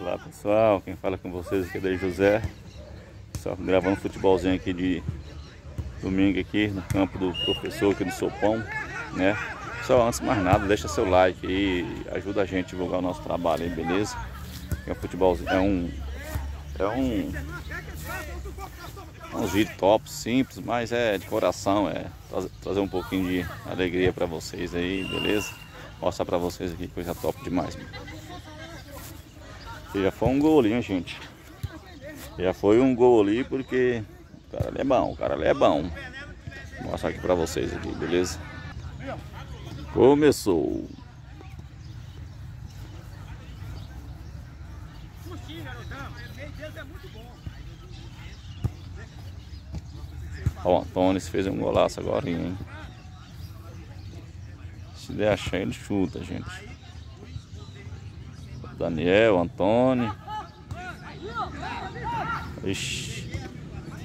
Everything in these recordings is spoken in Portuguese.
Olá pessoal, quem fala com vocês aqui é Daí José Só gravando um futebolzinho aqui de domingo aqui no campo do professor aqui do Sopão né? Só antes de mais nada, deixa seu like aí, ajuda a gente a divulgar o nosso trabalho aí, beleza? É um futebolzinho, é um é um uns vídeos top, simples, mas é de coração, é trazer um pouquinho de alegria para vocês aí, beleza? Mostrar para vocês aqui coisa top demais. Mano. E já foi um gol ali, hein, gente. Já foi um gol ali porque o cara é bom, o cara é bom. Vou mostrar aqui para vocês aqui, beleza? Começou. Ó, o Antônio fez um golaço agora, hein? Se der achar, ele chuta, gente. Daniel, Antônio. Ixi.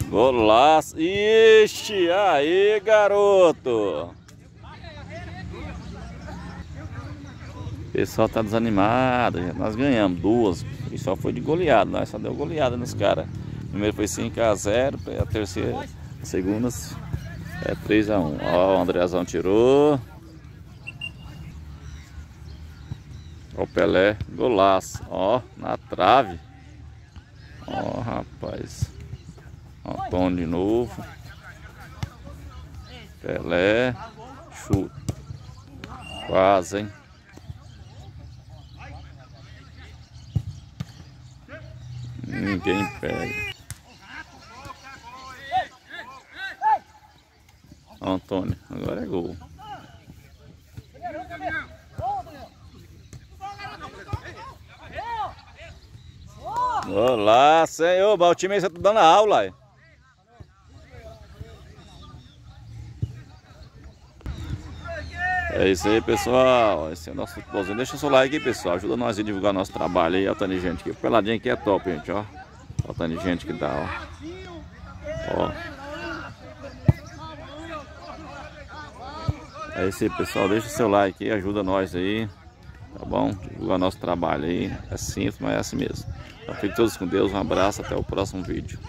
Golaço. Ixi, aí, garoto. O pessoal tá desanimado. Nós ganhamos duas. E só foi de goleada. Nós só deu goleada nos caras. Primeiro foi 5x0. A terceira segundas é 3 a 1 Ó, o Andreazão tirou. Ó o Pelé, golaço. Ó, na trave. Ó, rapaz. Antônio de novo. Pelé. Chuta. Quase, hein? Ninguém pega. Antônio, agora é gol. Olá, senhor. Aí você tá dando aula. É isso aí, pessoal. Esse é o nosso futebolzinho. Deixa o seu like aí, pessoal. Ajuda nós a divulgar nosso trabalho aí. Olha o tanto de gente aqui. Peladinha aqui é top, gente, ó. Olha o tanto de gente que dá, ó. Ó. É isso aí, pessoal. Deixa o seu like aí, ajuda nós aí. Tá bom? Divulgar nosso trabalho aí. É simples, mas é assim mesmo. Então fiquem todos com Deus. Um abraço, até o próximo vídeo.